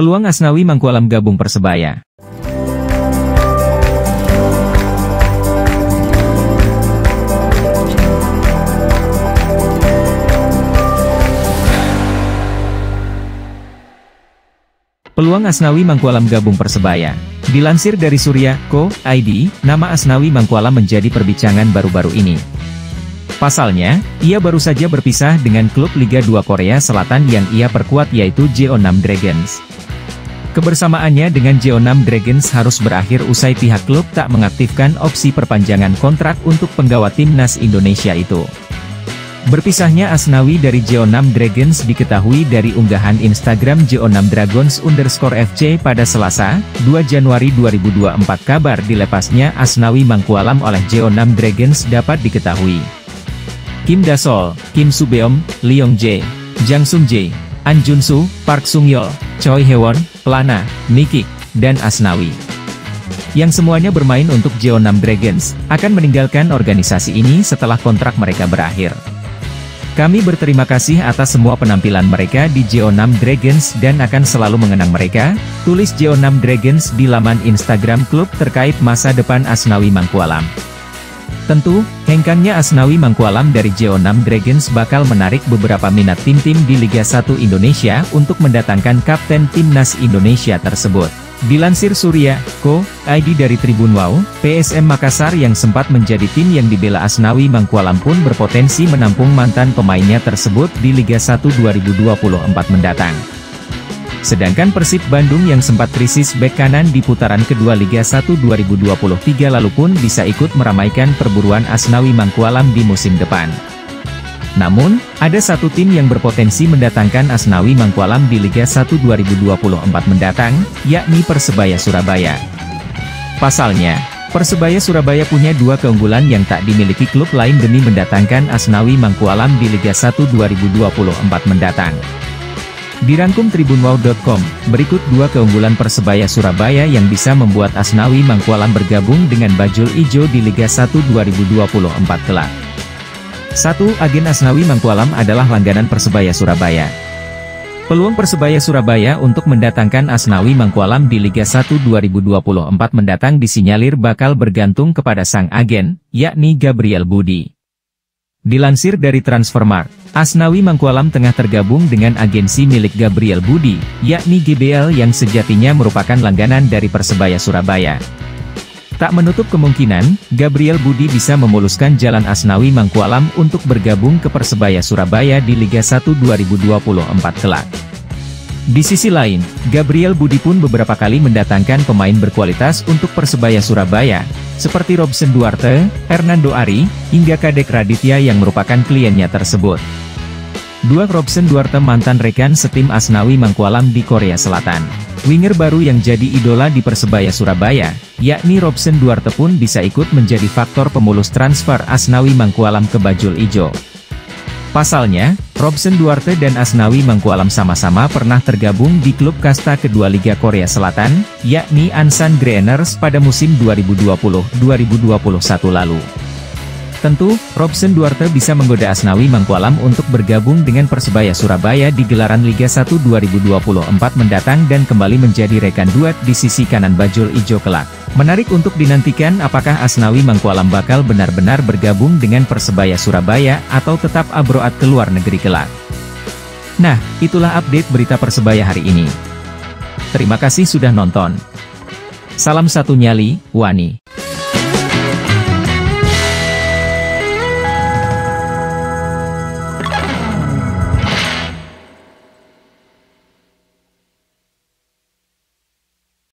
Peluang Asnawi Mangkualam gabung Persebaya. Peluang Asnawi Mangkualam gabung Persebaya. Dilansir dari Surya, Co. ID, nama Asnawi Mangkualam menjadi perbincangan baru-baru ini. Pasalnya, ia baru saja berpisah dengan klub Liga 2 Korea Selatan yang ia perkuat yaitu Jo6 Dragons. Kebersamaannya dengan Jo6 Dragons harus berakhir usai pihak klub tak mengaktifkan opsi perpanjangan kontrak untuk penggawa timnas Indonesia itu. Berpisahnya Asnawi dari Jo6 Dragons diketahui dari unggahan Instagram Jo6 Dragons underscore FC pada Selasa, 2 Januari 2024 kabar dilepasnya Asnawi Mangkualam oleh Jo6 Dragons dapat diketahui. Kim Dasol, Kim Subeom, Leong Jae, Jang Sung Jae, An Junsu, Park Sung Yeol, Choi Hewon, Plana, Nikik, dan Asnawi. Yang semuanya bermain untuk Jeonnam Dragons, akan meninggalkan organisasi ini setelah kontrak mereka berakhir. Kami berterima kasih atas semua penampilan mereka di Jeonnam Dragons dan akan selalu mengenang mereka, tulis Jeonnam Dragons di laman Instagram klub terkait masa depan Asnawi Mangkualam. Tentu, hengkangnya Asnawi Mangkualam dari Jo6 Dragons bakal menarik beberapa minat tim-tim di Liga 1 Indonesia untuk mendatangkan kapten timnas Indonesia tersebut. Dilansir Surya, Co. ID dari Tribun Wow, PSM Makassar yang sempat menjadi tim yang dibela Asnawi Mangkualam pun berpotensi menampung mantan pemainnya tersebut di Liga 1 2024 mendatang. Sedangkan Persib Bandung yang sempat krisis bek kanan di putaran kedua Liga 1 2023 lalu pun bisa ikut meramaikan perburuan Asnawi Mangkualam di musim depan. Namun, ada satu tim yang berpotensi mendatangkan Asnawi Mangkualam di Liga 1 2024 mendatang, yakni Persebaya Surabaya. Pasalnya, Persebaya Surabaya punya dua keunggulan yang tak dimiliki klub lain demi mendatangkan Asnawi Mangkualam di Liga 1 2024 mendatang. Dirangkum tribunwow.com, berikut dua keunggulan Persebaya Surabaya yang bisa membuat Asnawi Mangkualam bergabung dengan Bajul Ijo di Liga 1 2024 kelak. 1. Agen Asnawi Mangkualam adalah langganan Persebaya Surabaya. Peluang Persebaya Surabaya untuk mendatangkan Asnawi Mangkualam di Liga 1 2024 mendatang disinyalir bakal bergantung kepada sang agen, yakni Gabriel Budi. Dilansir dari Transfermarkt, Asnawi Mangkualam tengah tergabung dengan agensi milik Gabriel Budi, yakni GBL yang sejatinya merupakan langganan dari Persebaya Surabaya. Tak menutup kemungkinan, Gabriel Budi bisa memuluskan jalan Asnawi Mangkualam untuk bergabung ke Persebaya Surabaya di Liga 1 2024 kelak. Di sisi lain, Gabriel Budi pun beberapa kali mendatangkan pemain berkualitas untuk Persebaya Surabaya, seperti Robson Duarte, Hernando Ari, hingga Kadek Raditya yang merupakan kliennya tersebut. Dua Robson Duarte mantan rekan setim Asnawi Mangkualam di Korea Selatan. Winger baru yang jadi idola di Persebaya Surabaya, yakni Robson Duarte pun bisa ikut menjadi faktor pemulus transfer Asnawi Mangkualam ke Bajul Ijo. Pasalnya, Robson Duarte dan Asnawi Mangkualam sama-sama pernah tergabung di klub kasta kedua Liga Korea Selatan, yakni Ansan Greeners pada musim 2020-2021 lalu. Tentu, Robson Duarte bisa menggoda Asnawi Mangkualam untuk bergabung dengan Persebaya Surabaya di gelaran Liga 1 2024 mendatang dan kembali menjadi rekan duet di sisi kanan Bajul Ijo kelak. Menarik untuk dinantikan apakah Asnawi Mangkualam bakal benar-benar bergabung dengan Persebaya Surabaya atau tetap abroad ke luar negeri kelak. Nah, itulah update berita Persebaya hari ini. Terima kasih sudah nonton. Salam satu nyali, Wani.